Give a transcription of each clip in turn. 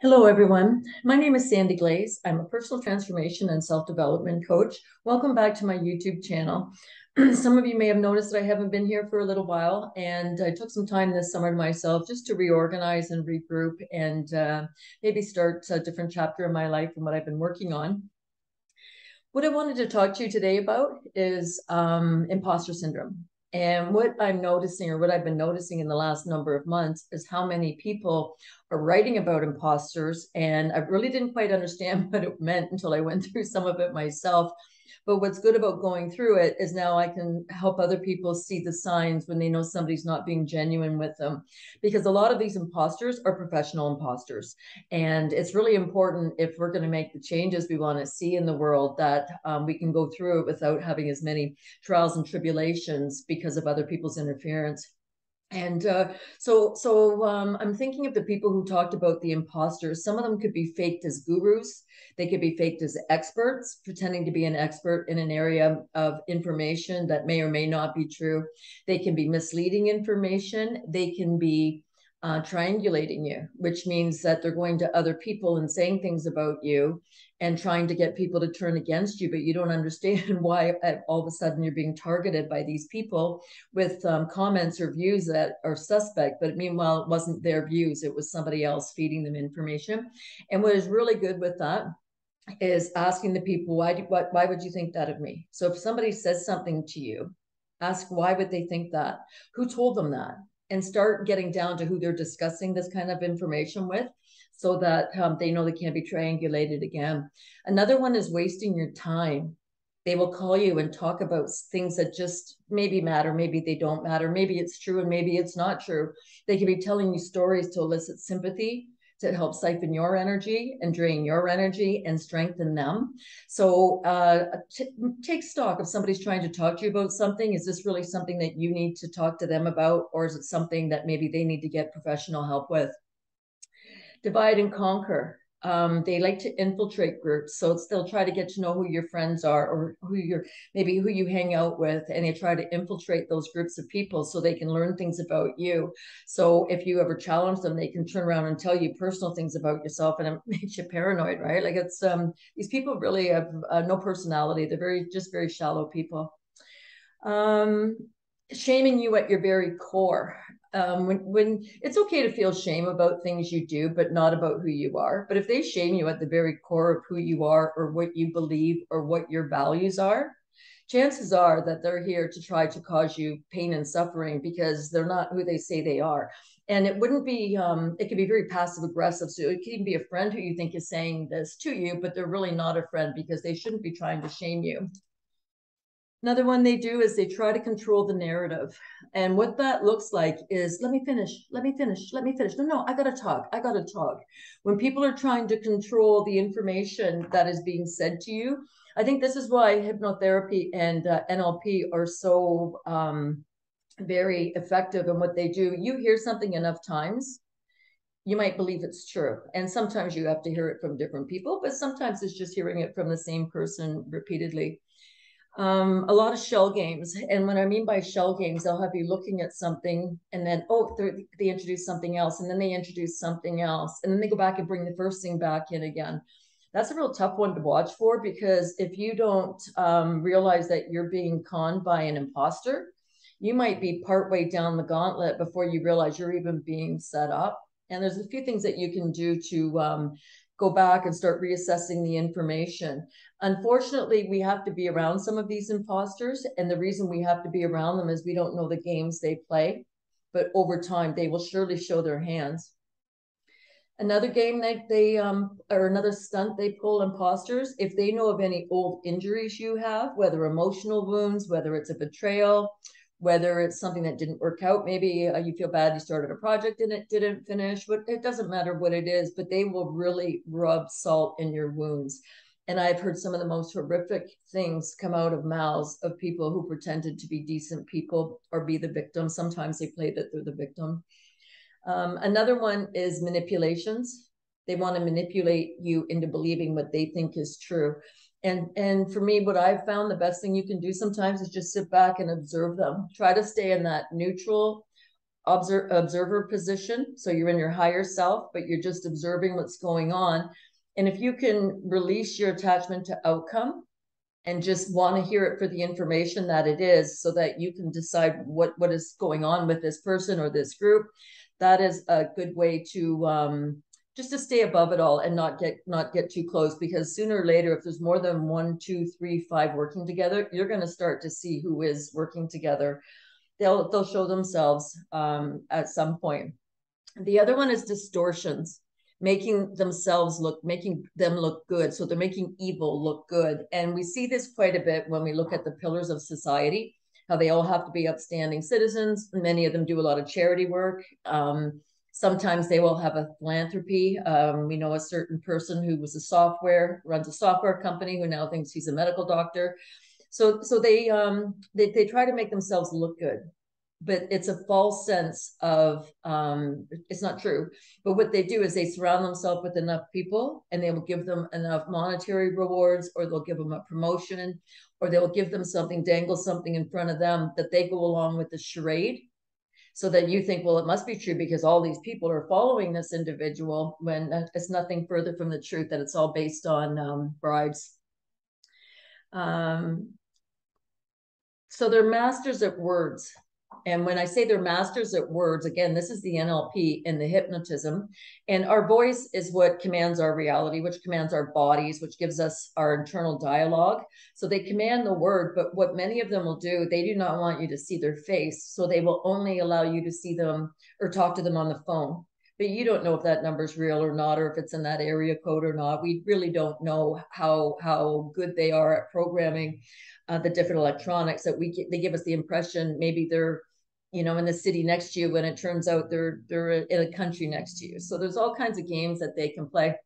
Hello, everyone. My name is Sandy Glaze. I'm a personal transformation and self development coach. Welcome back to my YouTube channel. some of you may have noticed that I haven't been here for a little while, and I took some time this summer to myself just to reorganize and regroup and uh, maybe start a different chapter in my life and what I've been working on. What I wanted to talk to you today about is um, imposter syndrome. And what I'm noticing, or what I've been noticing in the last number of months, is how many people are writing about imposters. And I really didn't quite understand what it meant until I went through some of it myself. But what's good about going through it is now I can help other people see the signs when they know somebody's not being genuine with them. Because a lot of these imposters are professional imposters. And it's really important if we're going to make the changes we want to see in the world that um, we can go through it without having as many trials and tribulations because of other people's interference. And uh, so, so um, I'm thinking of the people who talked about the imposters. Some of them could be faked as gurus. They could be faked as experts, pretending to be an expert in an area of information that may or may not be true. They can be misleading information. They can be uh, triangulating you, which means that they're going to other people and saying things about you and trying to get people to turn against you, but you don't understand why all of a sudden you're being targeted by these people with um, comments or views that are suspect. But meanwhile, it wasn't their views, it was somebody else feeding them information. And what is really good with that is asking the people, why, do, what, why would you think that of me? So if somebody says something to you, ask why would they think that? Who told them that? And start getting down to who they're discussing this kind of information with so that um, they know they can't be triangulated again. Another one is wasting your time. They will call you and talk about things that just maybe matter, maybe they don't matter, maybe it's true and maybe it's not true. They can be telling you stories to elicit sympathy, to help siphon your energy and drain your energy and strengthen them. So uh, t- take stock if somebody's trying to talk to you about something. Is this really something that you need to talk to them about, or is it something that maybe they need to get professional help with? Divide and conquer um, they like to infiltrate groups. So they'll try to get to know who your friends are or who you're maybe who you hang out with and they try to infiltrate those groups of people so they can learn things about you. So if you ever challenge them they can turn around and tell you personal things about yourself and it makes you paranoid right? Like it's um these people really have uh, no personality. They're very just very shallow people. Um shaming you at your very core um, when when it's okay to feel shame about things you do, but not about who you are. But if they shame you at the very core of who you are, or what you believe, or what your values are, chances are that they're here to try to cause you pain and suffering because they're not who they say they are. And it wouldn't be, um, it could be very passive aggressive. So it can even be a friend who you think is saying this to you, but they're really not a friend because they shouldn't be trying to shame you. Another one they do is they try to control the narrative. And what that looks like is let me finish, let me finish, let me finish. No, no, I got to talk, I got to talk. When people are trying to control the information that is being said to you, I think this is why hypnotherapy and uh, NLP are so um, very effective in what they do. You hear something enough times, you might believe it's true. And sometimes you have to hear it from different people, but sometimes it's just hearing it from the same person repeatedly um, a lot of shell games. And what I mean by shell games, they'll have you looking at something and then, oh, they introduce something else and then they introduce something else. And then they go back and bring the first thing back in again. That's a real tough one to watch for because if you don't um, realize that you're being conned by an imposter, you might be partway down the gauntlet before you realize you're even being set up. And there's a few things that you can do to um, go back and start reassessing the information. Unfortunately, we have to be around some of these imposters. And the reason we have to be around them is we don't know the games they play. But over time, they will surely show their hands. Another game that they, um, or another stunt they pull imposters, if they know of any old injuries you have, whether emotional wounds, whether it's a betrayal, whether it's something that didn't work out maybe uh, you feel bad you started a project and it didn't finish but it doesn't matter what it is but they will really rub salt in your wounds and i've heard some of the most horrific things come out of mouths of people who pretended to be decent people or be the victim. Sometimes they play that they're the victim. Um, another one is manipulations. They want to manipulate you into believing what they think is true. And and for me what i've found the best thing you can do sometimes is just sit back and observe them. Try to stay in that neutral observer observer position. So you're in your higher self, but you're just observing what's going on. And if you can release your attachment to outcome and just want to hear it for the information that it is so that you can decide what what is going on with this person or this group that is a good way to um, just to stay above it all and not get not get too close because sooner or later if there's more than one two three five working together you're going to start to see who is working together. They'll they'll show themselves um, at some point. The other one is distortions making themselves look making them look good. So they're making evil look good. And we see this quite a bit when we look at the pillars of society how they all have to be upstanding citizens. Many of them do a lot of charity work. Um, sometimes they will have a philanthropy. Um, we know a certain person who was a software runs a software company who now thinks he's a medical doctor. So so they um they, they try to make themselves look good but it's a false sense of um, it's not true. But what they do is they surround themselves with enough people and they will give them enough monetary rewards or they'll give them a promotion or they'll give them something, dangle something in front of them that they go along with the charade so that you think, well, it must be true because all these people are following this individual when it's nothing further from the truth, that it's all based on um, bribes. Um, so they're masters at words. And when I say they're masters at words, again, this is the NLP and the hypnotism. And our voice is what commands our reality, which commands our bodies, which gives us our internal dialogue. So they command the word, but what many of them will do, they do not want you to see their face. So they will only allow you to see them or talk to them on the phone. But you don't know if that number is real or not, or if it's in that area code or not. We really don't know how how good they are at programming uh, the different electronics that we they give us the impression maybe they're you know in the city next to you when it turns out they're they're in a country next to you. So there's all kinds of games that they can play.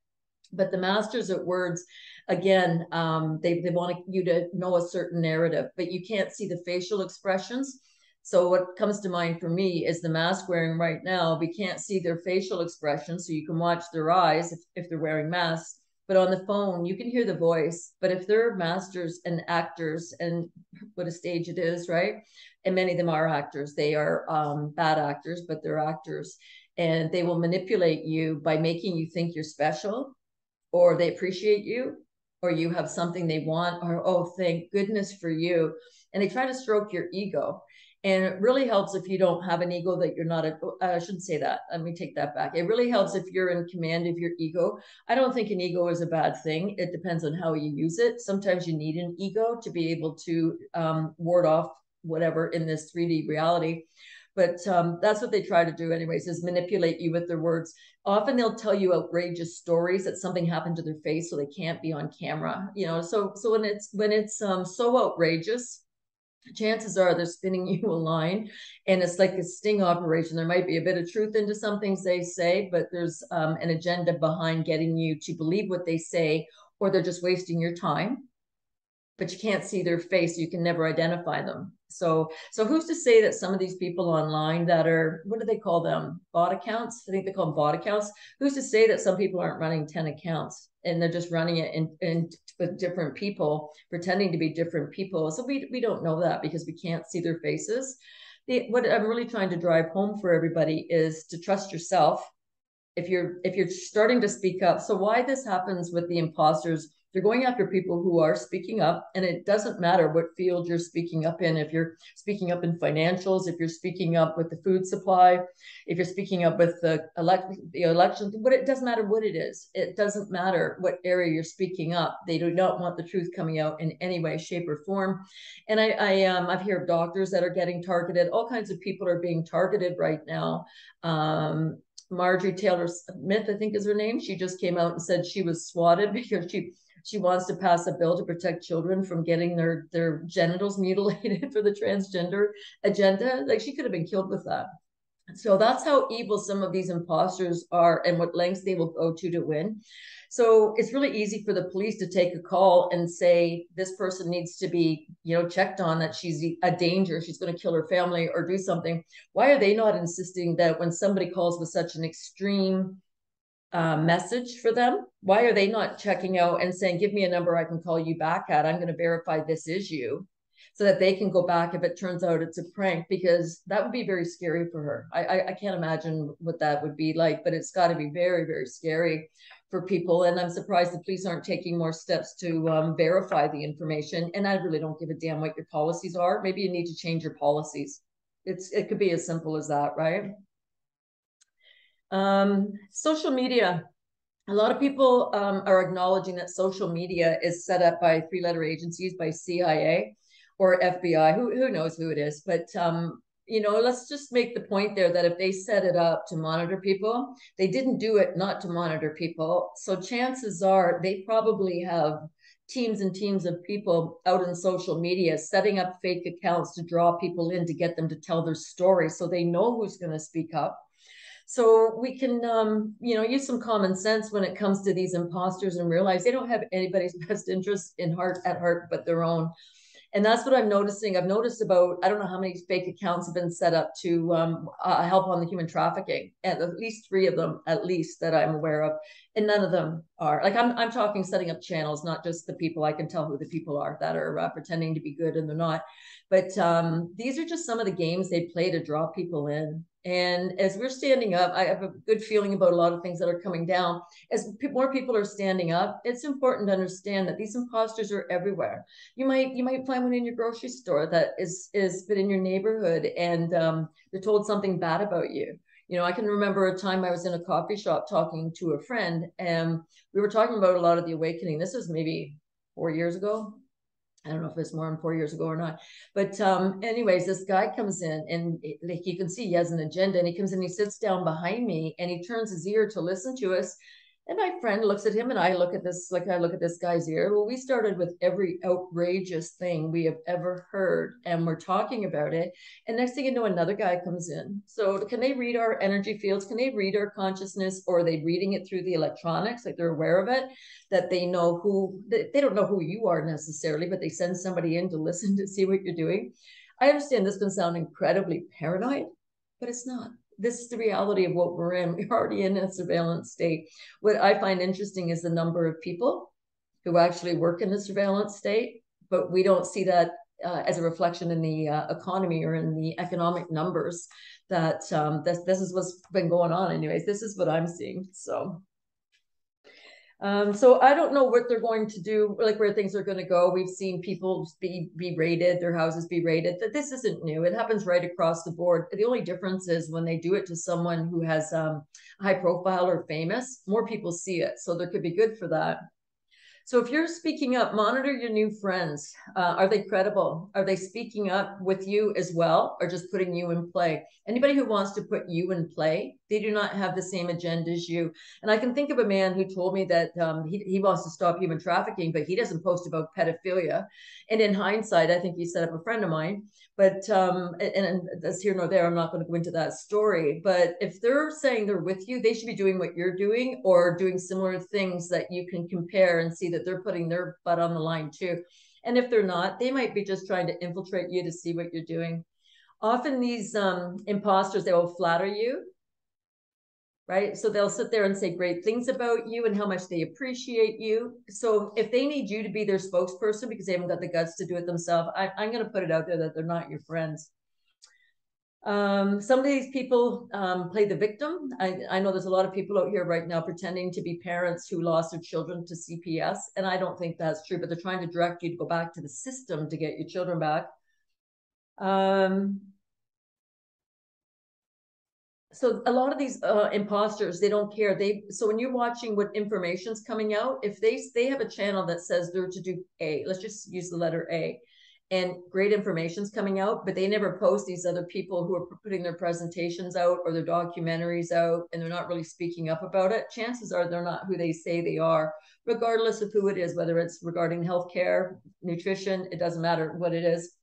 But the masters at words again um, they, they want you to know a certain narrative but you can't see the facial expressions. So what comes to mind for me is the mask wearing right now we can't see their facial expressions so you can watch their eyes if, if they're wearing masks but on the phone you can hear the voice. But if they're masters and actors and what a stage it is right? And many of them are actors. They are um, bad actors but they're actors. And they will manipulate you by making you think you're special or they appreciate you or you have something they want or oh thank goodness for you. And they try to stroke your ego and it really helps if you don't have an ego that you're not, a, I shouldn't say that. Let me take that back. It really helps if you're in command of your ego. I don't think an ego is a bad thing. It depends on how you use it. Sometimes you need an ego to be able to um, ward off whatever in this 3D reality. But um, that's what they try to do, anyways, is manipulate you with their words. Often they'll tell you outrageous stories that something happened to their face, so they can't be on camera. You know, so so when it's when it's um, so outrageous, chances are they're spinning you a line and it's like a sting operation. There might be a bit of truth into some things they say but there's um, an agenda behind getting you to believe what they say or they're just wasting your time but you can't see their face you can never identify them. So so who's to say that some of these people online that are what do they call them? Bot accounts? I think they call them bot accounts. Who's to say that some people aren't running 10 accounts and they're just running it in, in with different people pretending to be different people? So we, we don't know that because we can't see their faces. The, what i'm really trying to drive home for everybody is to trust yourself. If you're if you're starting to speak up so why this happens with the imposters they're going after people who are speaking up, and it doesn't matter what field you're speaking up in. If you're speaking up in financials, if you're speaking up with the food supply, if you're speaking up with the, elect- the election, but it doesn't matter what it is. It doesn't matter what area you're speaking up. They do not want the truth coming out in any way, shape, or form. And I, I um, I've heard doctors that are getting targeted. All kinds of people are being targeted right now. Um, Marjorie Taylor Smith, I think is her name. She just came out and said she was swatted because she she wants to pass a bill to protect children from getting their their genitals mutilated for the transgender agenda. Like she could have been killed with that. So that's how evil some of these imposters are and what lengths they will go to to win. So it's really easy for the police to take a call and say this person needs to be, you know, checked on that she's a danger, she's going to kill her family or do something. Why are they not insisting that when somebody calls with such an extreme uh, message for them? Why are they not checking out and saying, give me a number I can call you back at? I'm going to verify this is you. so that they can go back if it turns out it's a prank because that would be very scary for her i i, I can't imagine what that would be like but it's got to be very very scary for people and i'm surprised the police aren't taking more steps to um, verify the information and i really don't give a damn what your policies are maybe you need to change your policies it's it could be as simple as that right um, social media. A lot of people um, are acknowledging that social media is set up by three letter agencies by cia or fbi who, who knows who it is? But um, you know let's just make the point there that if they set it up to monitor people they didn't do it not to monitor people. So chances are they probably have teams and teams of people out in social media setting up fake accounts to draw people in to get them to tell their story so they know who's going to speak up so we can, um, you know, use some common sense when it comes to these imposters and realize they don't have anybody's best interest in heart at heart but their own. And that's what I'm noticing. I've noticed about I don't know how many fake accounts have been set up to um, uh, help on the human trafficking, at least three of them, at least that I'm aware of, and none of them are like I'm. I'm talking setting up channels, not just the people. I can tell who the people are that are uh, pretending to be good and they're not. But um, these are just some of the games they play to draw people in. And as we're standing up, I have a good feeling about a lot of things that are coming down. As more people are standing up, it's important to understand that these imposters are everywhere. You might you might find one in your grocery store that is is been in your neighborhood, and um, they're told something bad about you. You know, I can remember a time I was in a coffee shop talking to a friend, and we were talking about a lot of the awakening. This was maybe four years ago, I don't know if it's more than four years ago or not. But um, anyways, this guy comes in and it, like you can see he has an agenda and he comes in, he sits down behind me and he turns his ear to listen to us. And my friend looks at him and I look at this, like I look at this guy's ear. Well, we started with every outrageous thing we have ever heard and we're talking about it. And next thing you know, another guy comes in. So can they read our energy fields? Can they read our consciousness or are they reading it through the electronics? Like they're aware of it, that they know who, they don't know who you are necessarily, but they send somebody in to listen to see what you're doing. I understand this can sound incredibly paranoid, but it's not this is the reality of what we're in. We're already in a surveillance state. What I find interesting is the number of people who actually work in the surveillance state, but we don't see that uh, as a reflection in the uh, economy or in the economic numbers. That um, this this is what's been going on. Anyways, this is what I'm seeing. So um, so I don't know what they're going to do, like where things are going to go. We've seen people be be raided, their houses be raided. That this isn't new. It happens right across the board. The only difference is when they do it to someone who has um, high profile or famous, more people see it. So there could be good for that. So if you're speaking up, monitor your new friends. Uh, are they credible? Are they speaking up with you as well, or just putting you in play? Anybody who wants to put you in play, they do not have the same agenda as you. And I can think of a man who told me that um, he, he wants to stop human trafficking, but he doesn't post about pedophilia. And in hindsight, I think he set up a friend of mine. But um, and, and that's here nor there. I'm not going to go into that story. But if they're saying they're with you, they should be doing what you're doing or doing similar things that you can compare and see that they're putting their butt on the line too. And if they're not, they might be just trying to infiltrate you to see what you're doing. Often these um, imposters, they will flatter you right? So they'll sit there and say great things about you and how much they appreciate you. So if they need you to be their spokesperson because they haven't got the guts to do it themselves, I, am going to put it out there that they're not your friends. Um, some of these people um, play the victim. I, I know there's a lot of people out here right now pretending to be parents who lost their children to CPS, and I don't think that's true. But they're trying to direct you to go back to the system to get your children back. Um, so a lot of these uh, imposters they don't care. They so when you're watching what information's coming out if they they have a channel that says they're to do a let's just use the letter a and great information's coming out but they never post these other people who are putting their presentations out or their documentaries out and they're not really speaking up about it chances are they're not who they say they are regardless of who it is whether it's regarding healthcare nutrition it doesn't matter what it is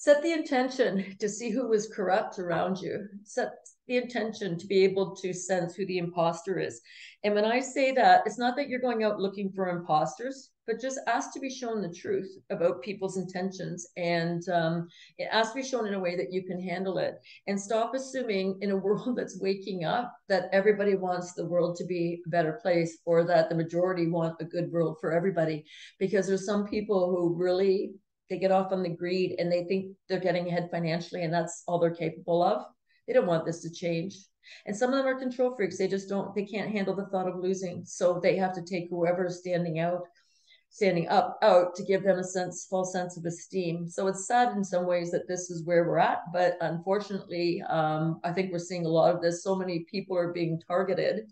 set the intention to see who is corrupt around you. Set the intention to be able to sense who the imposter is. And when i say that it's not that you're going out looking for imposters but just ask to be shown the truth about people's intentions and um, has to be shown in a way that you can handle it. And stop assuming in a world that's waking up that everybody wants the world to be a better place or that the majority want a good world for everybody. Because there's some people who really they get off on the greed and they think they're getting ahead financially and that's all they're capable of. They don't want this to change. And some of them are control freaks. They just don't, they can't handle the thought of losing. So they have to take whoever is standing out, standing up out to give them a sense, false sense of esteem. So it's sad in some ways that this is where we're at. But unfortunately, um, I think we're seeing a lot of this. So many people are being targeted.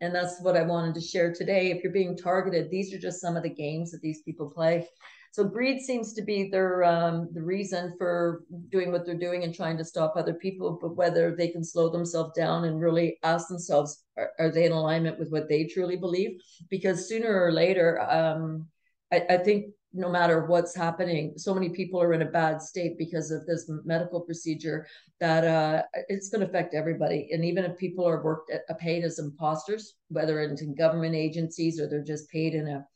And that's what I wanted to share today. If you're being targeted, these are just some of the games that these people play. So greed seems to be their um, the reason for doing what they're doing and trying to stop other people. But whether they can slow themselves down and really ask themselves, are, are they in alignment with what they truly believe? Because sooner or later, um, I, I think no matter what's happening, so many people are in a bad state because of this medical procedure that uh, it's going to affect everybody. And even if people are worked at, paid as imposters, whether it's in government agencies or they're just paid in a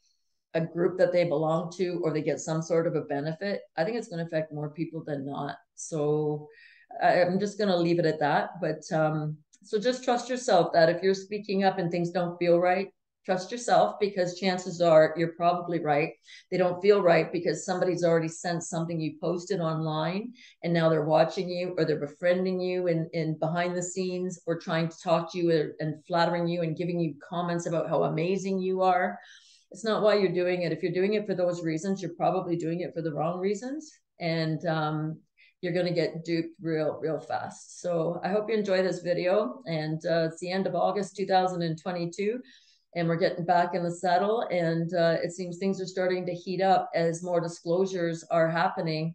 a group that they belong to or they get some sort of a benefit, I think it's going to affect more people than not. So I'm just going to leave it at that. But um, so just trust yourself that if you're speaking up and things don't feel right, trust yourself because chances are you're probably right. They don't feel right because somebody's already sent something you posted online and now they're watching you or they're befriending you in, in behind the scenes or trying to talk to you and flattering you and giving you comments about how amazing you are it's not why you're doing it. If you're doing it for those reasons, you're probably doing it for the wrong reasons. And um, you're going to get duped real, real fast. So I hope you enjoy this video. And uh, it's the end of August 2022. And we're getting back in the saddle. And uh, it seems things are starting to heat up as more disclosures are happening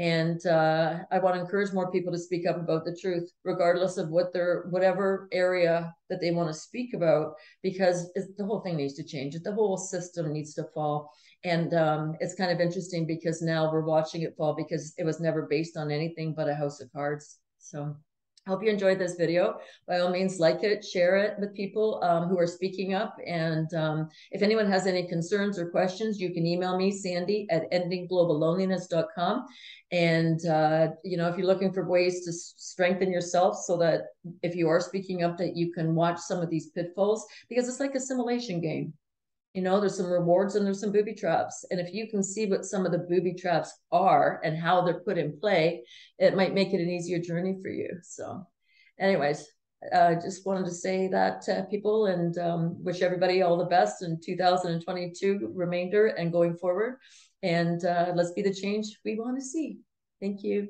and uh, I want to encourage more people to speak up about the truth, regardless of what their whatever area that they want to speak about, because the whole thing needs to change. The whole system needs to fall. And um, it's kind of interesting because now we're watching it fall because it was never based on anything but a house of cards. So hope you enjoyed this video. By all means, like it, share it with people um, who are speaking up. And um, if anyone has any concerns or questions, you can email me, Sandy at endinggloballoneliness.com. And, uh, you know, if you're looking for ways to strengthen yourself so that if you are speaking up, that you can watch some of these pitfalls, because it's like a simulation game. You know, there's some rewards and there's some booby traps. And if you can see what some of the booby traps are and how they're put in play, it might make it an easier journey for you. So, anyways, I uh, just wanted to say that to people and um, wish everybody all the best in 2022 remainder and going forward. And uh, let's be the change we want to see. Thank you.